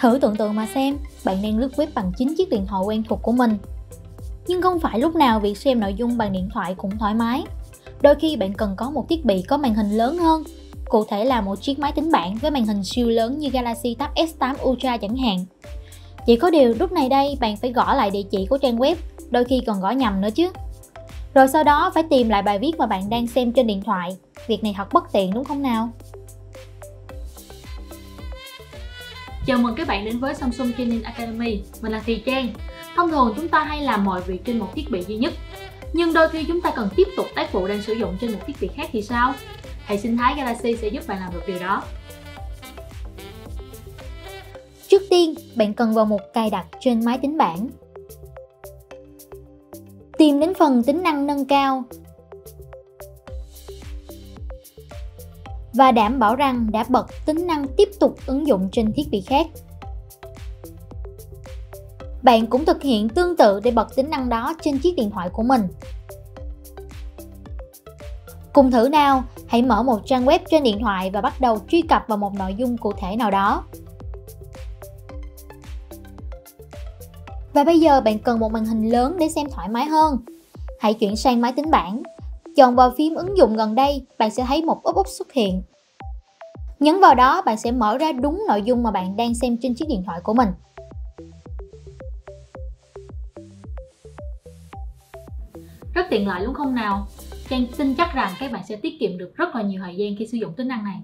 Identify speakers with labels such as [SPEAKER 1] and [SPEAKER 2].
[SPEAKER 1] Thử tưởng tượng mà xem, bạn đang lướt web bằng chính chiếc điện thoại quen thuộc của mình. Nhưng không phải lúc nào việc xem nội dung bằng điện thoại cũng thoải mái. Đôi khi bạn cần có một thiết bị có màn hình lớn hơn, cụ thể là một chiếc máy tính bảng với màn hình siêu lớn như Galaxy Tab S8 Ultra chẳng hạn. Chỉ có điều lúc này đây bạn phải gõ lại địa chỉ của trang web, đôi khi còn gõ nhầm nữa chứ. Rồi sau đó phải tìm lại bài viết mà bạn đang xem trên điện thoại. Việc này thật bất tiện đúng không nào?
[SPEAKER 2] Chào mừng các bạn đến với Samsung Training Academy. Mình là Thùy Trang. Thông thường chúng ta hay làm mọi việc trên một thiết bị duy nhất. Nhưng đôi khi chúng ta cần tiếp tục tác vụ đang sử dụng trên một thiết bị khác thì sao? Hệ sinh thái Galaxy sẽ giúp bạn làm được điều đó.
[SPEAKER 1] Trước tiên, bạn cần vào một cài đặt trên máy tính bảng. Tìm đến phần tính năng nâng cao và đảm bảo rằng đã bật tính năng tiếp tục ứng dụng trên thiết bị khác. Bạn cũng thực hiện tương tự để bật tính năng đó trên chiếc điện thoại của mình. Cùng thử nào, hãy mở một trang web trên điện thoại và bắt đầu truy cập vào một nội dung cụ thể nào đó. Và bây giờ bạn cần một màn hình lớn để xem thoải mái hơn. Hãy chuyển sang máy tính bảng Chọn vào phím ứng dụng gần đây, bạn sẽ thấy một pop-up xuất hiện. Nhấn vào đó, bạn sẽ mở ra đúng nội dung mà bạn đang xem trên chiếc điện thoại của mình.
[SPEAKER 2] Rất tiện lợi đúng không nào? Trang tin chắc rằng các bạn sẽ tiết kiệm được rất là nhiều thời gian khi sử dụng tính năng này.